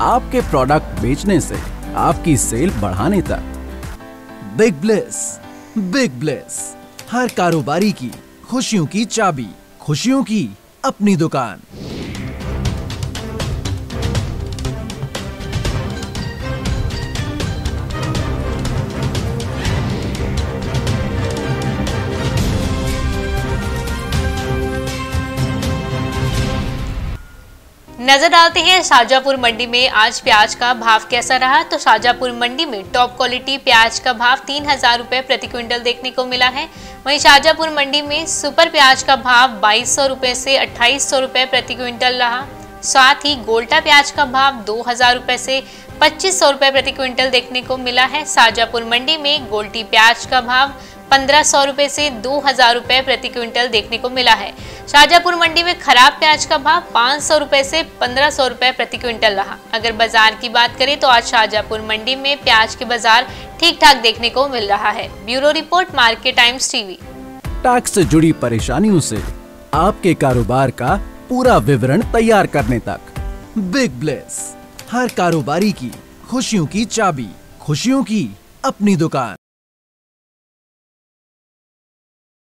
आपके प्रोडक्ट बेचने से आपकी सेल बढ़ाने तक। बिग ब्लेस बिग ब्लेस हर कारोबारी की खुशियों की चाबी, खुशियों की अपनी दुकान। नज़र डालते हैं शाजापुर मंडी में। आज प्याज का भाव कैसा रहा? तो शाजापुर मंडी में टॉप क्वालिटी प्याज का भाव तीन हज़ार रुपए प्रति क्विंटल देखने को मिला है। वहीं शाजापुर मंडी में सुपर प्याज का भाव बाईस सौ रुपए से अट्ठाईस सौ रुपए प्रति क्विंटल रहा। साथ ही गोल्टा प्याज का भाव दो हज़ार रुपए से पच्चीस सौ रुपए प्रति क्विंटल देखने को मिला है। शाजापुर मंडी में गोल्टी प्याज का भाव पंद्रह सौ रुपए से दो हज़ार रुपए प्रति क्विंटल देखने को मिला है। शाजापुर मंडी में खराब प्याज का भाव पाँच सौ रुपए से पंद्रह सौ रुपए प्रति क्विंटल रहा। अगर बाज़ार की बात करें तो आज शाजापुर मंडी में प्याज के बाज़ार ठीक ठाक देखने को मिल रहा है। Bureau report, market times TV. Tax से जुड़ी परेशानियों से आपके कारोबार का पूरा विवरण तैयार करने तक। बिग ब्लेस, हर कारोबारी की खुशियों की चाबी, खुशियों की अपनी दुकान।